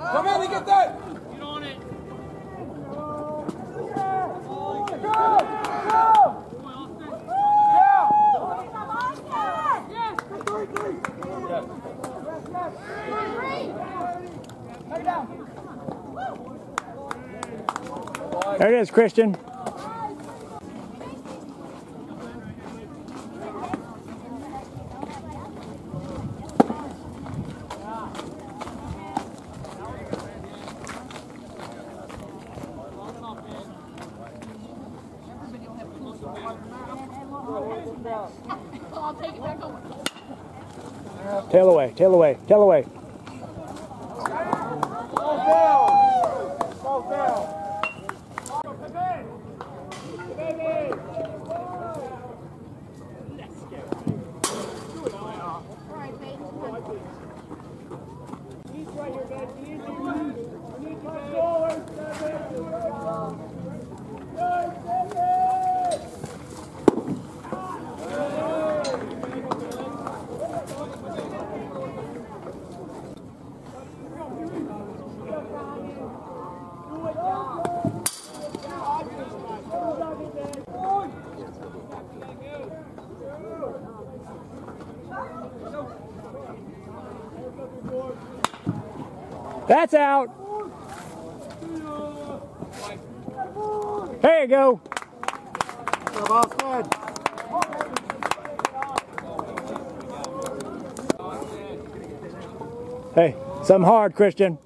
Come in and get that. Get on it. Go! Go! There it is, Christian. Tail away, tail away, tail away. That's out. There you go. Hey, something hard, Christian.